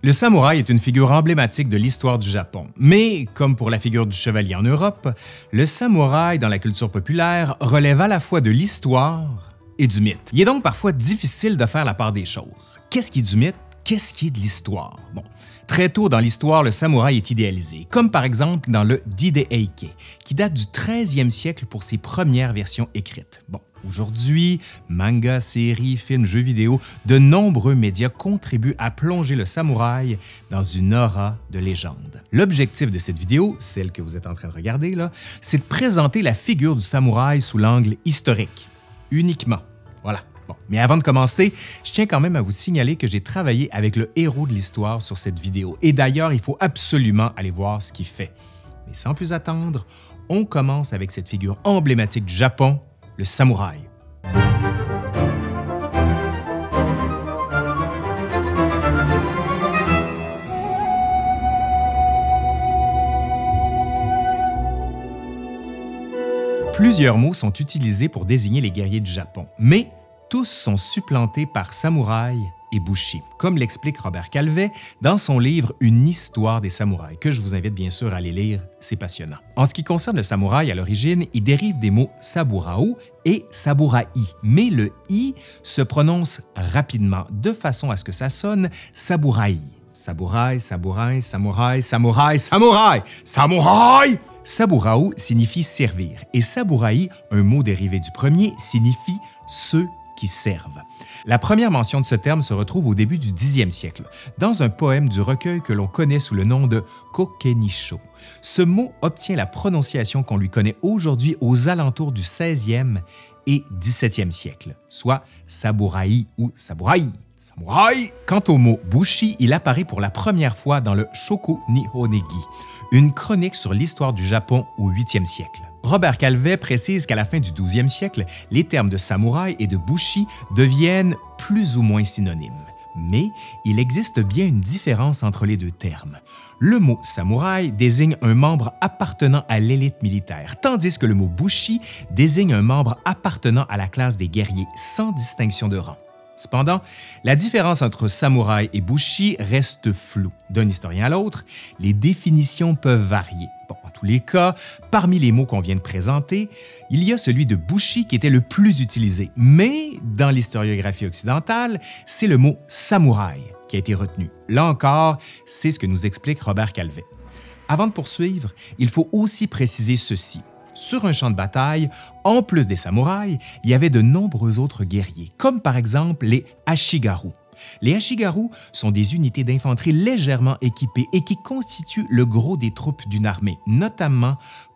Le samouraï est une figure emblématique de l'histoire du Japon, mais comme pour la figure du chevalier en Europe, le samouraï dans la culture populaire relève à la fois de l'histoire et du mythe. Il est donc parfois difficile de faire la part des choses. Qu'est-ce qui est du mythe? Qu'est-ce qui est de l'histoire? Bon, Très tôt dans l'histoire, le samouraï est idéalisé, comme par exemple dans le Dideheike, qui date du 13e siècle pour ses premières versions écrites. Aujourd'hui, manga, séries, films, jeux vidéo, de nombreux médias contribuent à plonger le samouraï dans une aura de légende. L'objectif de cette vidéo, celle que vous êtes en train de regarder là, c'est de présenter la figure du samouraï sous l'angle historique, uniquement. Voilà. Bon. Mais avant de commencer, je tiens quand même à vous signaler que j'ai travaillé avec le héros de l'histoire sur cette vidéo. Et d'ailleurs, il faut absolument aller voir ce qu'il fait. Mais sans plus attendre, on commence avec cette figure emblématique du Japon, le samouraï. Plusieurs mots sont utilisés pour désigner les guerriers du Japon, mais tous sont supplantés par samouraï et bushi, comme l'explique Robert Calvet dans son livre Une histoire des samouraïs, que je vous invite bien sûr à aller lire, c'est passionnant. En ce qui concerne le samouraï, à l'origine, il dérive des mots saburao et saburaï, mais le i se prononce rapidement, de façon à ce que ça sonne sabouraï. Sabouraï, sabouraï, samouraï, samouraï, samouraï, samouraï! Saburao signifie servir et sabouraï, un mot dérivé du premier, signifie ceux qui servent. La première mention de ce terme se retrouve au début du 10e siècle, dans un poème du recueil que l'on connaît sous le nom de Kokenisho. Ce mot obtient la prononciation qu'on lui connaît aujourd'hui aux alentours du 16e et 17e siècle, soit sabouraï ou. Samouraï. Quant au mot bushi, il apparaît pour la première fois dans le Shoku Nihonegi, une chronique sur l'histoire du Japon au 8e siècle. Robert Calvet précise qu'à la fin du 12e siècle, les termes de samouraï et de bushi deviennent plus ou moins synonymes. Mais il existe bien une différence entre les deux termes. Le mot samouraï désigne un membre appartenant à l'élite militaire, tandis que le mot bushi désigne un membre appartenant à la classe des guerriers sans distinction de rang. Cependant, la différence entre samouraï et bushi reste floue. D'un historien à l'autre, les définitions peuvent varier. En tous les cas, parmi les mots qu'on vient de présenter, il y a celui de bushi qui était le plus utilisé, mais dans l'historiographie occidentale, c'est le mot samouraï qui a été retenu. Là encore, c'est ce que nous explique Robert Calvet. Avant de poursuivre, il faut aussi préciser ceci sur un champ de bataille, en plus des samouraïs, il y avait de nombreux autres guerriers, comme par exemple les Ashigaru. Les Ashigaru sont des unités d'infanterie légèrement équipées et qui constituent le gros des troupes d'une armée, notamment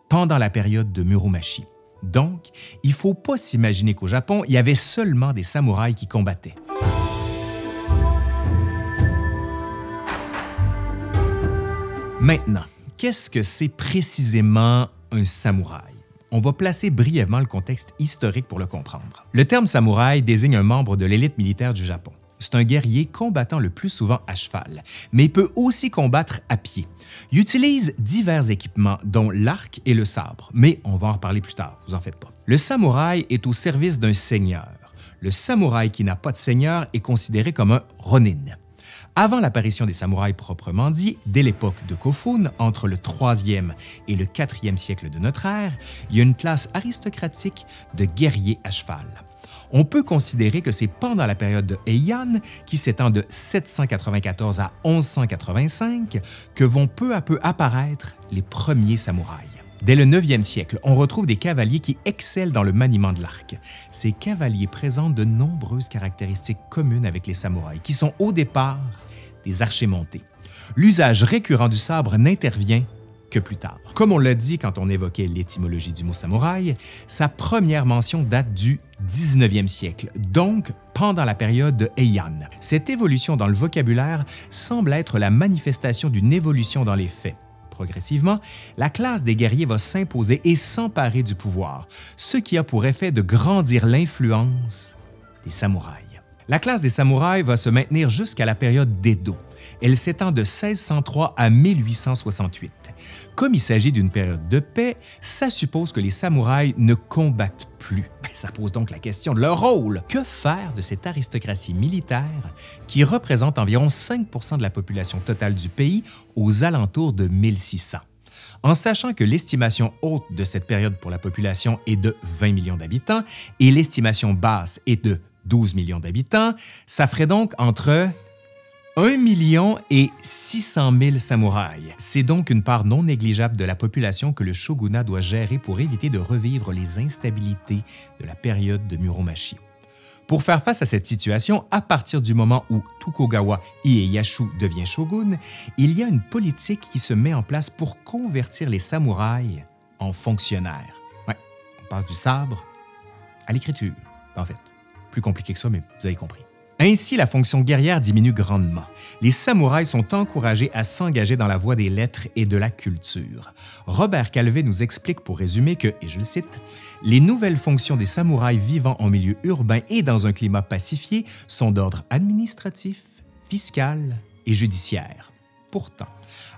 pendant la période de Muromachi. Donc, il ne faut pas s'imaginer qu'au Japon, il y avait seulement des samouraïs qui combattaient. Maintenant, qu'est-ce que c'est précisément un samouraï? On va placer brièvement le contexte historique pour le comprendre. Le terme samouraï désigne un membre de l'élite militaire du Japon. C'est un guerrier combattant le plus souvent à cheval, mais peut aussi combattre à pied. Il utilise divers équipements, dont l'arc et le sabre, mais on va en reparler plus tard, vous en faites pas. Le samouraï est au service d'un seigneur. Le samouraï qui n'a pas de seigneur est considéré comme un ronin. Avant l'apparition des samouraïs proprement dit, dès l'époque de Kofun, entre le 3e et le 4e siècle de notre ère, il y a une classe aristocratique de guerriers à cheval. On peut considérer que c'est pendant la période de Heian, qui s'étend de 794 à 1185, que vont peu à peu apparaître les premiers samouraïs. Dès le 9e siècle, on retrouve des cavaliers qui excellent dans le maniement de l'arc. Ces cavaliers présentent de nombreuses caractéristiques communes avec les samouraïs, qui sont au départ des archers montés. L'usage récurrent du sabre n'intervient que plus tard. Comme on l'a dit quand on évoquait l'étymologie du mot samouraï, sa première mention date du 19e siècle, donc pendant la période de Heian. Cette évolution dans le vocabulaire semble être la manifestation d'une évolution dans les faits. Progressivement, la classe des guerriers va s'imposer et s'emparer du pouvoir, ce qui a pour effet de grandir l'influence des samouraïs. La classe des samouraïs va se maintenir jusqu'à la période d'Edo. Elle s'étend de 1603 à 1868. Comme il s'agit d'une période de paix, ça suppose que les samouraïs ne combattent plus. Ben, ça pose donc la question de leur rôle. Que faire de cette aristocratie militaire qui représente environ 5% de la population totale du pays aux alentours de 1600? En sachant que l'estimation haute de cette période pour la population est de 20 millions d'habitants et l'estimation basse est de 12 millions d'habitants, ça ferait donc entre 1 million et 600 000 samouraïs. C'est donc une part non négligeable de la population que le shogunat doit gérer pour éviter de revivre les instabilités de la période de Muromachi. Pour faire face à cette situation, à partir du moment où Tokugawa Ieyasu devient shogun, il y a une politique qui se met en place pour convertir les samouraïs en fonctionnaires. On passe du sabre à l'écriture, en fait. Plus compliqué que ça, mais vous avez compris. Ainsi, la fonction guerrière diminue grandement. Les samouraïs sont encouragés à s'engager dans la voie des lettres et de la culture. Robert Calvé nous explique pour résumer que, et je le cite, Les nouvelles fonctions des samouraïs vivant en milieu urbain et dans un climat pacifié sont d'ordre administratif, fiscal et judiciaire. Pourtant,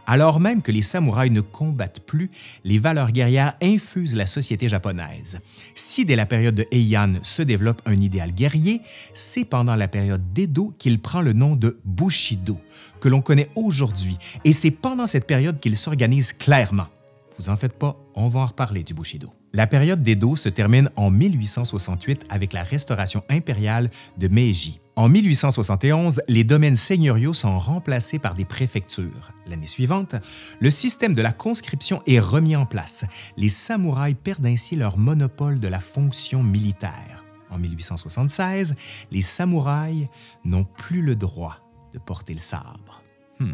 alors même que les samouraïs ne combattent plus, les valeurs guerrières infusent la société japonaise. Si dès la période de Heian se développe un idéal guerrier, c'est pendant la période d'Edo qu'il prend le nom de Bushido, que l'on connaît aujourd'hui, et c'est pendant cette période qu'il s'organise clairement. Vous en faites pas, on va en reparler du Bushido. La période d'Edo se termine en 1868 avec la restauration impériale de Meiji. En 1871, les domaines seigneuriaux sont remplacés par des préfectures. L'année suivante, le système de la conscription est remis en place. Les samouraïs perdent ainsi leur monopole de la fonction militaire. En 1876, les samouraïs n'ont plus le droit de porter le sabre. Hmm.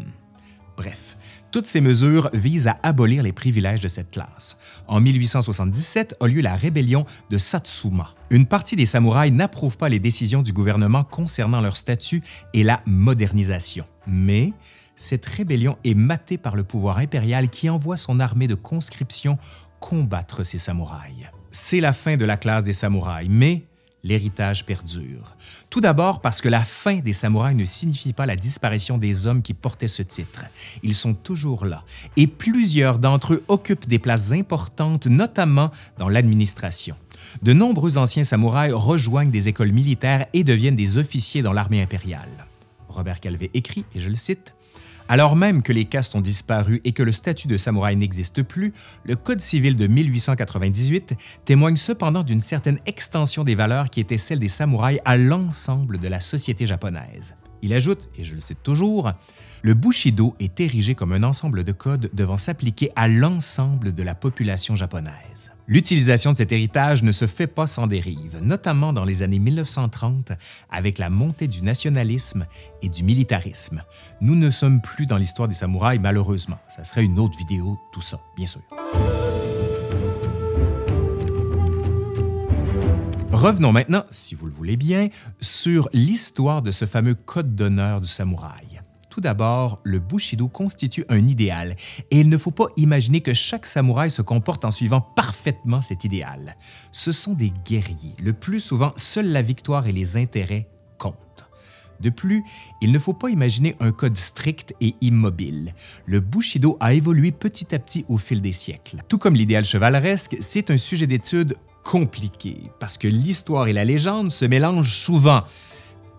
Bref, toutes ces mesures visent à abolir les privilèges de cette classe. En 1877 a lieu la rébellion de Satsuma. Une partie des samouraïs n'approuve pas les décisions du gouvernement concernant leur statut et la modernisation. Mais cette rébellion est matée par le pouvoir impérial qui envoie son armée de conscription combattre ces samouraïs. C'est la fin de la classe des samouraïs, mais l'héritage perdure. Tout d'abord parce que la fin des samouraïs ne signifie pas la disparition des hommes qui portaient ce titre. Ils sont toujours là et plusieurs d'entre eux occupent des places importantes, notamment dans l'administration. De nombreux anciens samouraïs rejoignent des écoles militaires et deviennent des officiers dans l'armée impériale. Robert Calvé écrit, et je le cite, alors même que les castes ont disparu et que le statut de samouraï n'existe plus, le Code civil de 1898 témoigne cependant d'une certaine extension des valeurs qui étaient celles des samouraïs à l'ensemble de la société japonaise. Il ajoute, et je le cite toujours, le Bushido est érigé comme un ensemble de codes devant s'appliquer à l'ensemble de la population japonaise. L'utilisation de cet héritage ne se fait pas sans dérive, notamment dans les années 1930 avec la montée du nationalisme et du militarisme. Nous ne sommes plus dans l'histoire des samouraïs, malheureusement. Ça serait une autre vidéo, tout ça, bien sûr. Revenons maintenant, si vous le voulez bien, sur l'histoire de ce fameux code d'honneur du samouraï. Tout d'abord, le Bushido constitue un idéal et il ne faut pas imaginer que chaque samouraï se comporte en suivant parfaitement cet idéal. Ce sont des guerriers. Le plus souvent, seule la victoire et les intérêts comptent. De plus, il ne faut pas imaginer un code strict et immobile. Le Bushido a évolué petit à petit au fil des siècles. Tout comme l'idéal chevaleresque, c'est un sujet d'étude compliqué parce que l'histoire et la légende se mélangent souvent,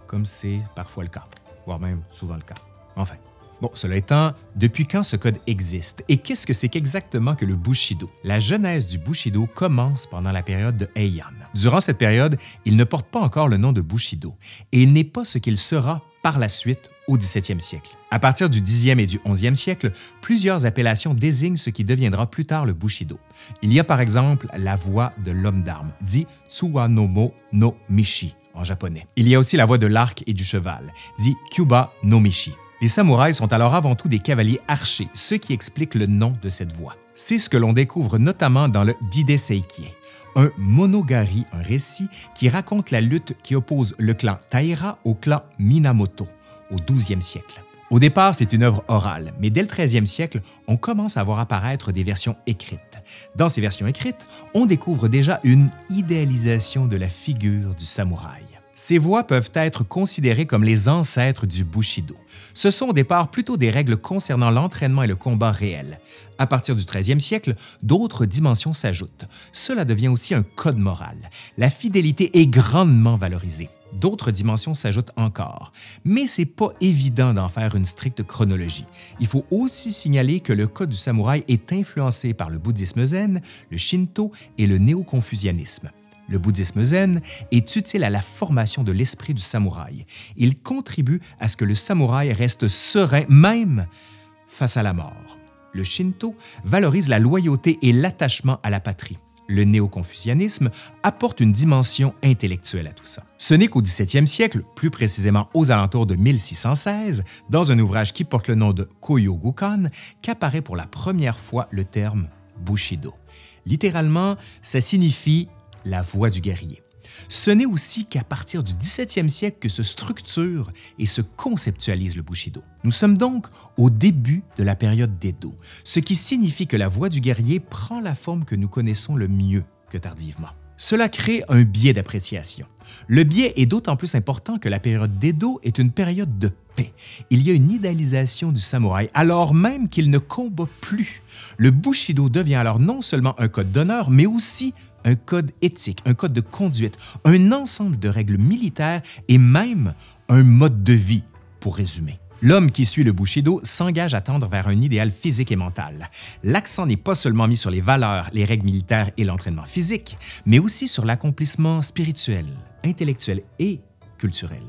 comme c'est parfois le cas, voire même souvent le cas. Enfin. Bon, cela étant, depuis quand ce code existe et qu'est-ce que c'est qu'exactement que le Bushido? La genèse du Bushido commence pendant la période de Heian. Durant cette période, il ne porte pas encore le nom de Bushido et il n'est pas ce qu'il sera par la suite au 17e siècle. À partir du 10e et du 11e siècle, plusieurs appellations désignent ce qui deviendra plus tard le Bushido. Il y a par exemple la voie de l'homme d'armes, dit Tsuwanomo no Mishi en japonais. Il y a aussi la voie de l'arc et du cheval, dit Kyuba no Mishi. Les samouraïs sont alors avant tout des cavaliers archers, ce qui explique le nom de cette voie. C'est ce que l'on découvre notamment dans le Dide Seikie, un monogari, un récit qui raconte la lutte qui oppose le clan Taira au clan Minamoto au 12e siècle. Au départ, c'est une œuvre orale, mais dès le 13e siècle, on commence à voir apparaître des versions écrites. Dans ces versions écrites, on découvre déjà une idéalisation de la figure du samouraï. Ces voies peuvent être considérées comme les ancêtres du Bushido. Ce sont au départ plutôt des règles concernant l'entraînement et le combat réel. À partir du 13e siècle, d'autres dimensions s'ajoutent. Cela devient aussi un code moral. La fidélité est grandement valorisée. D'autres dimensions s'ajoutent encore, mais c'est pas évident d'en faire une stricte chronologie. Il faut aussi signaler que le code du samouraï est influencé par le bouddhisme zen, le shinto et le néo-confucianisme. Le bouddhisme zen est utile à la formation de l'esprit du samouraï. Il contribue à ce que le samouraï reste serein même face à la mort. Le shinto valorise la loyauté et l'attachement à la patrie. Le néo-confucianisme apporte une dimension intellectuelle à tout ça. Ce n'est qu'au 17e siècle, plus précisément aux alentours de 1616, dans un ouvrage qui porte le nom de Koyogukan, qu'apparaît pour la première fois le terme Bushido. Littéralement, ça signifie la voie du guerrier. Ce n'est aussi qu'à partir du 17e siècle que se structure et se conceptualise le Bushido. Nous sommes donc au début de la période d'Edo, ce qui signifie que la voie du guerrier prend la forme que nous connaissons le mieux que tardivement. Cela crée un biais d'appréciation. Le biais est d'autant plus important que la période d'Edo est une période de paix. Il y a une idéalisation du samouraï alors même qu'il ne combat plus. Le Bushido devient alors non seulement un code d'honneur, mais aussi un code éthique, un code de conduite, un ensemble de règles militaires et même un mode de vie, pour résumer. L'homme qui suit le Bushido s'engage à tendre vers un idéal physique et mental. L'accent n'est pas seulement mis sur les valeurs, les règles militaires et l'entraînement physique, mais aussi sur l'accomplissement spirituel, intellectuel et culturel.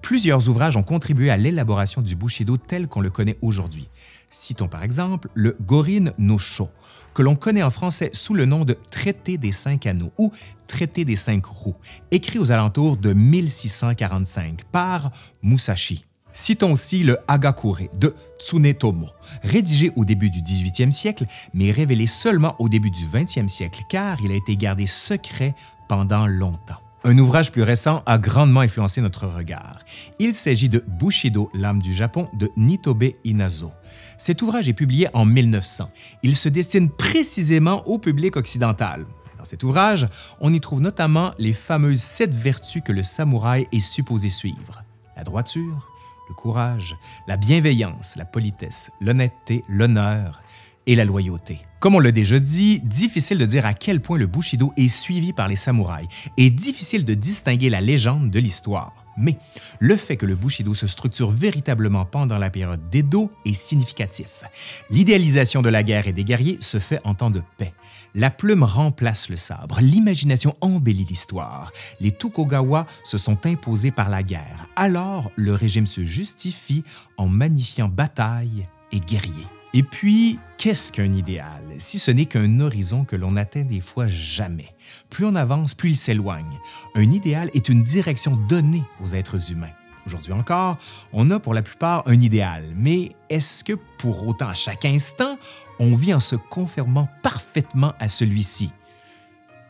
Plusieurs ouvrages ont contribué à l'élaboration du Bushido tel qu'on le connaît aujourd'hui. Citons par exemple le Gorin no Sho, que l'on connaît en français sous le nom de Traité des cinq anneaux ou Traité des cinq roues, écrit aux alentours de 1645 par Musashi. Citons aussi le Hagakure de Tsunetomo, rédigé au début du 18e siècle, mais révélé seulement au début du 20e siècle car il a été gardé secret pendant longtemps. Un ouvrage plus récent a grandement influencé notre regard. Il s'agit de Bushido, l'âme du Japon de Nitobe Inazo. Cet ouvrage est publié en 1900. Il se destine précisément au public occidental. Dans cet ouvrage, on y trouve notamment les fameuses sept vertus que le samouraï est supposé suivre. La droiture, le courage, la bienveillance, la politesse, l'honnêteté, l'honneur et la loyauté. Comme on l'a déjà dit, difficile de dire à quel point le Bushido est suivi par les samouraïs et difficile de distinguer la légende de l'histoire. Mais le fait que le Bushido se structure véritablement pendant la période d'Edo est significatif. L'idéalisation de la guerre et des guerriers se fait en temps de paix. La plume remplace le sabre, l'imagination embellit l'histoire. Les Tokugawa se sont imposés par la guerre, alors le régime se justifie en magnifiant bataille et guerriers. Et puis, qu'est-ce qu'un idéal, si ce n'est qu'un horizon que l'on n'atteint des fois jamais? Plus on avance, plus il s'éloigne. Un idéal est une direction donnée aux êtres humains. Aujourd'hui encore, on a pour la plupart un idéal, mais est-ce que pour autant à chaque instant, on vit en se conformant parfaitement à celui-ci?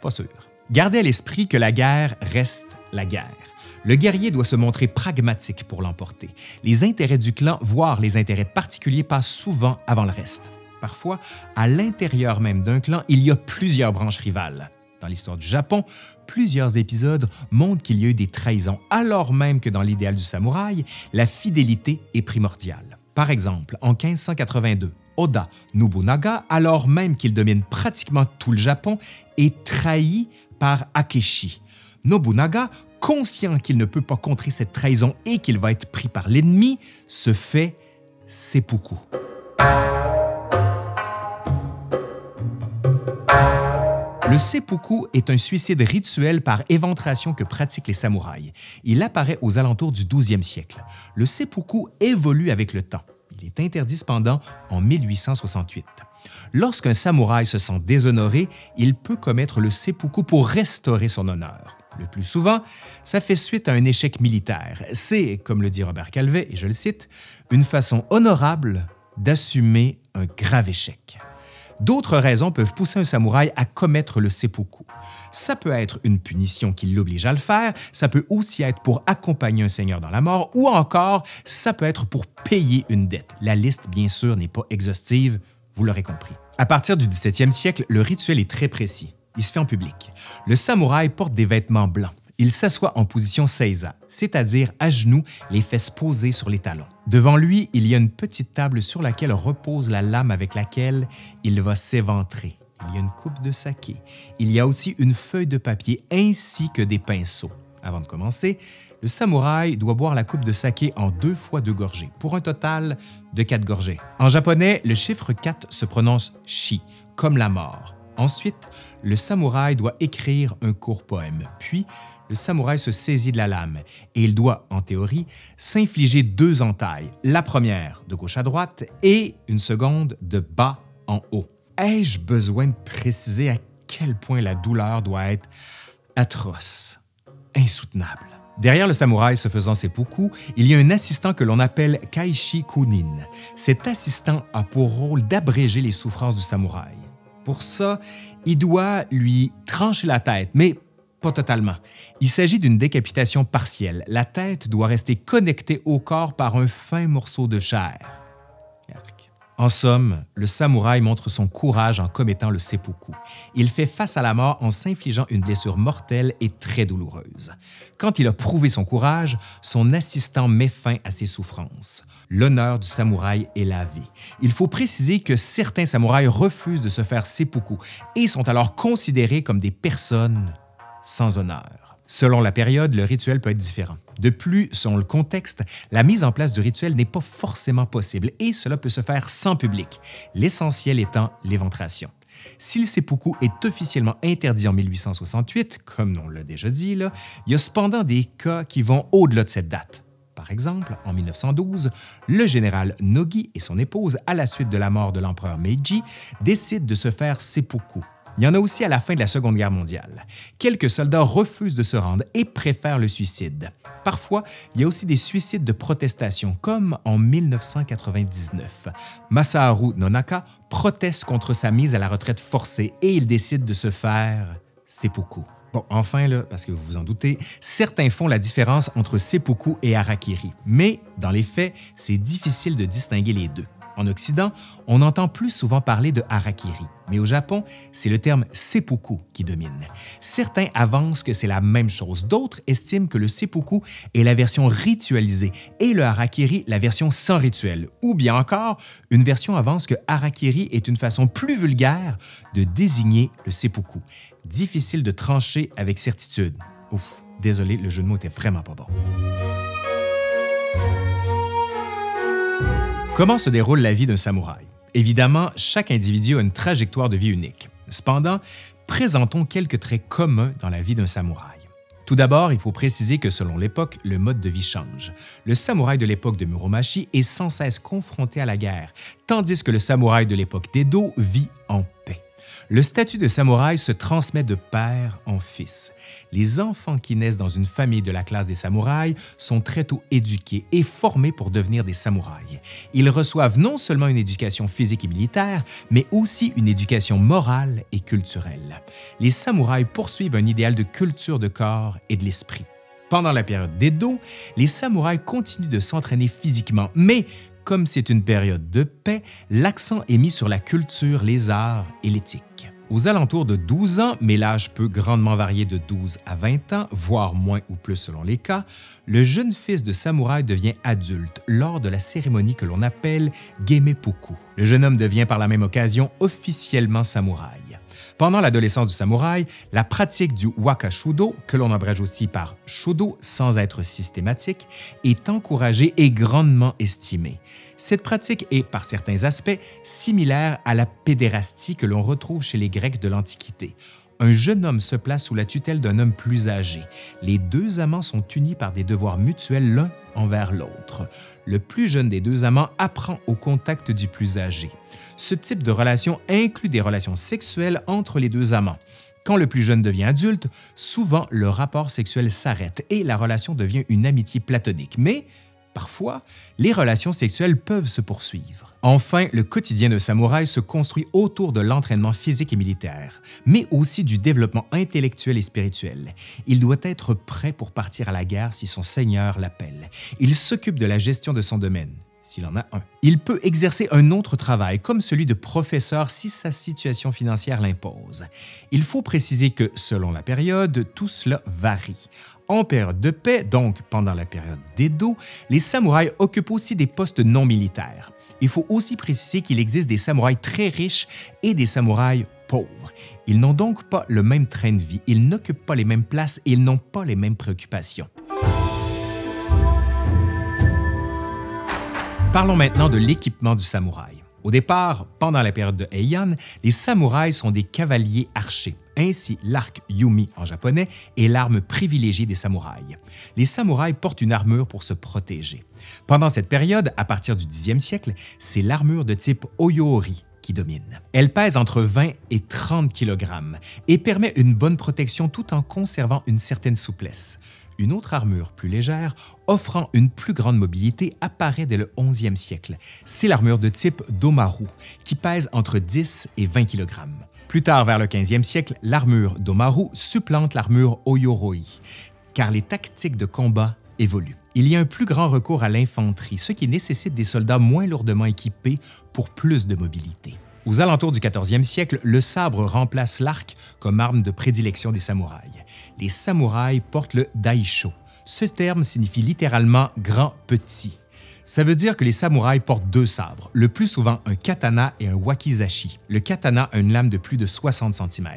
Pas sûr. Gardez à l'esprit que la guerre reste la guerre. Le guerrier doit se montrer pragmatique pour l'emporter. Les intérêts du clan, voire les intérêts particuliers, passent souvent avant le reste. Parfois, à l'intérieur même d'un clan, il y a plusieurs branches rivales. Dans l'histoire du Japon, plusieurs épisodes montrent qu'il y a eu des trahisons, alors même que dans l'idéal du samouraï, la fidélité est primordiale. Par exemple, en 1582, Oda Nobunaga, alors même qu'il domine pratiquement tout le Japon, est trahi par Akeshi. Nobunaga conscient qu'il ne peut pas contrer cette trahison et qu'il va être pris par l'ennemi, se fait seppuku. Le seppuku est un suicide rituel par éventration que pratiquent les samouraïs. Il apparaît aux alentours du 12e siècle. Le seppuku évolue avec le temps. Il est interdit cependant en 1868. Lorsqu'un samouraï se sent déshonoré, il peut commettre le seppuku pour restaurer son honneur. Le plus souvent, ça fait suite à un échec militaire. C'est, comme le dit Robert Calvet, et je le cite, une façon honorable d'assumer un grave échec. D'autres raisons peuvent pousser un samouraï à commettre le seppuku. Ça peut être une punition qui l'oblige à le faire, ça peut aussi être pour accompagner un seigneur dans la mort, ou encore ça peut être pour payer une dette. La liste, bien sûr, n'est pas exhaustive, vous l'aurez compris. À partir du 17e siècle, le rituel est très précis. Il se fait en public. Le samouraï porte des vêtements blancs. Il s'assoit en position seiza, c'est-à-dire à genoux, les fesses posées sur les talons. Devant lui, il y a une petite table sur laquelle repose la lame avec laquelle il va s'éventrer. Il y a une coupe de saké. Il y a aussi une feuille de papier ainsi que des pinceaux. Avant de commencer, le samouraï doit boire la coupe de saké en deux fois deux gorgées, pour un total de quatre gorgées. En japonais, le chiffre 4 se prononce shi, comme la mort. Ensuite, le samouraï doit écrire un court poème. Puis, le samouraï se saisit de la lame et il doit, en théorie, s'infliger deux entailles, la première de gauche à droite et une seconde de bas en haut. Ai-je besoin de préciser à quel point la douleur doit être atroce, insoutenable? Derrière le samouraï se faisant seppuku, il y a un assistant que l'on appelle Kaishi Kunin. Cet assistant a pour rôle d'abréger les souffrances du samouraï. Pour ça, il doit lui trancher la tête, mais pas totalement. Il s'agit d'une décapitation partielle. La tête doit rester connectée au corps par un fin morceau de chair. En somme, le samouraï montre son courage en commettant le seppuku. Il fait face à la mort en s'infligeant une blessure mortelle et très douloureuse. Quand il a prouvé son courage, son assistant met fin à ses souffrances. L'honneur du samouraï est lavé. Il faut préciser que certains samouraïs refusent de se faire seppuku et sont alors considérés comme des personnes sans honneur. Selon la période, le rituel peut être différent. De plus, selon le contexte, la mise en place du rituel n'est pas forcément possible et cela peut se faire sans public, l'essentiel étant l'éventration. Si le seppuku est officiellement interdit en 1868, comme on l'a déjà dit, il y a cependant des cas qui vont au-delà de cette date. Par exemple, en 1912, le général Nogi et son épouse, à la suite de la mort de l'empereur Meiji, décident de se faire seppuku. Il y en a aussi à la fin de la Seconde Guerre mondiale. Quelques soldats refusent de se rendre et préfèrent le suicide. Parfois, il y a aussi des suicides de protestation, comme en 1999. Masaharu Nonaka proteste contre sa mise à la retraite forcée et il décide de se faire seppuku. Bon, enfin, parce que vous vous en doutez, certains font la différence entre seppuku et harakiri, mais dans les faits, c'est difficile de distinguer les deux. En Occident, on entend plus souvent parler de harakiri, mais au Japon, c'est le terme seppuku qui domine. Certains avancent que c'est la même chose, d'autres estiment que le seppuku est la version ritualisée et le harakiri la version sans rituel, ou bien encore, une version avance que harakiri est une façon plus vulgaire de désigner le seppuku. Difficile de trancher avec certitude. Ouf, désolé, le jeu de mots était vraiment pas bon. Comment se déroule la vie d'un samouraï? Évidemment, chaque individu a une trajectoire de vie unique. Cependant, présentons quelques traits communs dans la vie d'un samouraï. Tout d'abord, il faut préciser que selon l'époque, le mode de vie change. Le samouraï de l'époque de Muromachi est sans cesse confronté à la guerre, tandis que le samouraï de l'époque d'Edo vit en paix. Le statut de samouraï se transmet de père en fils. Les enfants qui naissent dans une famille de la classe des samouraïs sont très tôt éduqués et formés pour devenir des samouraïs. Ils reçoivent non seulement une éducation physique et militaire, mais aussi une éducation morale et culturelle. Les samouraïs poursuivent un idéal de culture de corps et de l'esprit. Pendant la période d'Edo, les samouraïs continuent de s'entraîner physiquement, mais comme c'est une période de paix, l'accent est mis sur la culture, les arts et l'éthique. Aux alentours de 12 ans, mais l'âge peut grandement varier de 12 à 20 ans, voire moins ou plus selon les cas, le jeune fils de samouraï devient adulte lors de la cérémonie que l'on appelle Gemepuku. Le jeune homme devient par la même occasion officiellement samouraï. Pendant l'adolescence du samouraï, la pratique du wakashudo, que l'on abrège aussi par shudo sans être systématique, est encouragée et grandement estimée. Cette pratique est, par certains aspects, similaire à la pédérastie que l'on retrouve chez les Grecs de l'Antiquité. Un jeune homme se place sous la tutelle d'un homme plus âgé. Les deux amants sont unis par des devoirs mutuels l'un envers l'autre. Le plus jeune des deux amants apprend au contact du plus âgé. Ce type de relation inclut des relations sexuelles entre les deux amants. Quand le plus jeune devient adulte, souvent le rapport sexuel s'arrête et la relation devient une amitié platonique. Mais Parfois, les relations sexuelles peuvent se poursuivre. Enfin, le quotidien de samouraï se construit autour de l'entraînement physique et militaire, mais aussi du développement intellectuel et spirituel. Il doit être prêt pour partir à la guerre si son seigneur l'appelle. Il s'occupe de la gestion de son domaine s'il en a un. Il peut exercer un autre travail, comme celui de professeur si sa situation financière l'impose. Il faut préciser que, selon la période, tout cela varie. En période de paix, donc pendant la période d'Edo, les samouraïs occupent aussi des postes non militaires. Il faut aussi préciser qu'il existe des samouraïs très riches et des samouraïs pauvres. Ils n'ont donc pas le même train de vie, ils n'occupent pas les mêmes places et ils n'ont pas les mêmes préoccupations. Parlons maintenant de l'équipement du samouraï. Au départ, pendant la période de Heian, les samouraïs sont des cavaliers archers. Ainsi, l'arc yumi en japonais est l'arme privilégiée des samouraïs. Les samouraïs portent une armure pour se protéger. Pendant cette période, à partir du 10e siècle, c'est l'armure de type oyori qui domine. Elle pèse entre 20 et 30 kg et permet une bonne protection tout en conservant une certaine souplesse. Une autre armure plus légère, offrant une plus grande mobilité, apparaît dès le 11e siècle. C'est l'armure de type Domaru, qui pèse entre 10 et 20 kg. Plus tard, vers le 15e siècle, l'armure Domaru supplante l'armure Oyoroi, car les tactiques de combat évoluent. Il y a un plus grand recours à l'infanterie, ce qui nécessite des soldats moins lourdement équipés pour plus de mobilité. Aux alentours du 14e siècle, le sabre remplace l'arc comme arme de prédilection des samouraïs. Les samouraïs portent le daisho. Ce terme signifie littéralement grand petit. Ça veut dire que les samouraïs portent deux sabres, le plus souvent un katana et un wakizashi. Le katana a une lame de plus de 60 cm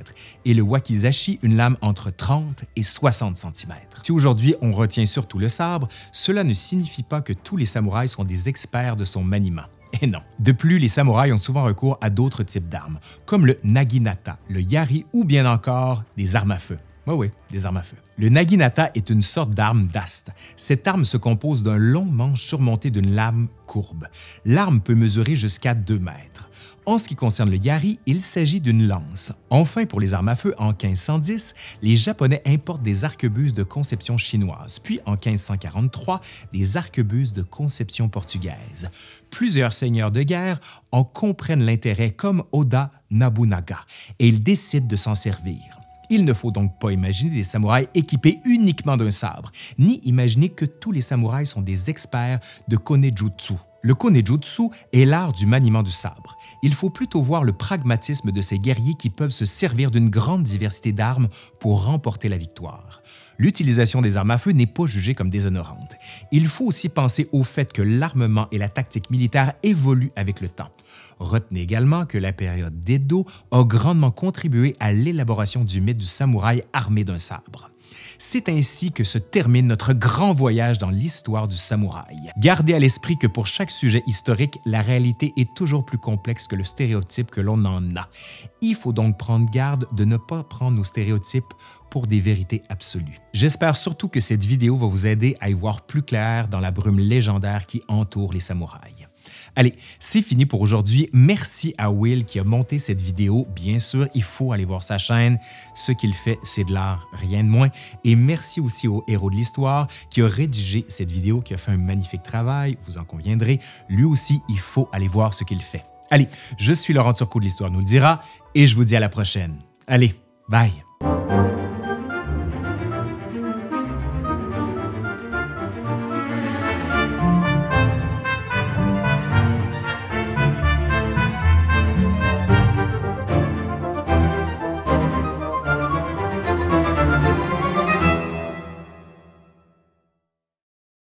et le wakizashi une lame entre 30 et 60 cm. Si aujourd'hui on retient surtout le sabre, cela ne signifie pas que tous les samouraïs sont des experts de son maniement. Et non. De plus, les samouraïs ont souvent recours à d'autres types d'armes, comme le naginata, le yari ou bien encore des armes à feu. Oui, oui, des armes à feu. Le naginata est une sorte d'arme d'ast. Cette arme se compose d'un long manche surmonté d'une lame courbe. L'arme peut mesurer jusqu'à 2 mètres. En ce qui concerne le yari, il s'agit d'une lance. Enfin, pour les armes à feu, en 1510, les Japonais importent des arquebuses de conception chinoise, puis en 1543, des arquebuses de conception portugaise. Plusieurs seigneurs de guerre en comprennent l'intérêt comme Oda Nobunaga et ils décident de s'en servir. Il ne faut donc pas imaginer des samouraïs équipés uniquement d'un sabre, ni imaginer que tous les samouraïs sont des experts de konejutsu. Le konejutsu est l'art du maniement du sabre. Il faut plutôt voir le pragmatisme de ces guerriers qui peuvent se servir d'une grande diversité d'armes pour remporter la victoire. L'utilisation des armes à feu n'est pas jugée comme déshonorante. Il faut aussi penser au fait que l'armement et la tactique militaire évoluent avec le temps. Retenez également que la période d'Edo a grandement contribué à l'élaboration du mythe du samouraï armé d'un sabre. C'est ainsi que se termine notre grand voyage dans l'histoire du samouraï. Gardez à l'esprit que pour chaque sujet historique, la réalité est toujours plus complexe que le stéréotype que l'on en a. Il faut donc prendre garde de ne pas prendre nos stéréotypes pour des vérités absolues. J'espère surtout que cette vidéo va vous aider à y voir plus clair dans la brume légendaire qui entoure les samouraïs. Allez, c'est fini pour aujourd'hui. Merci à Will qui a monté cette vidéo. Bien sûr, il faut aller voir sa chaîne. Ce qu'il fait, c'est de l'art, rien de moins. Et merci aussi au héros de l'histoire qui a rédigé cette vidéo, qui a fait un magnifique travail, vous en conviendrez. Lui aussi, il faut aller voir ce qu'il fait. Allez, je suis Laurent Turcot de l'Histoire nous le dira et je vous dis à la prochaine. Allez, bye!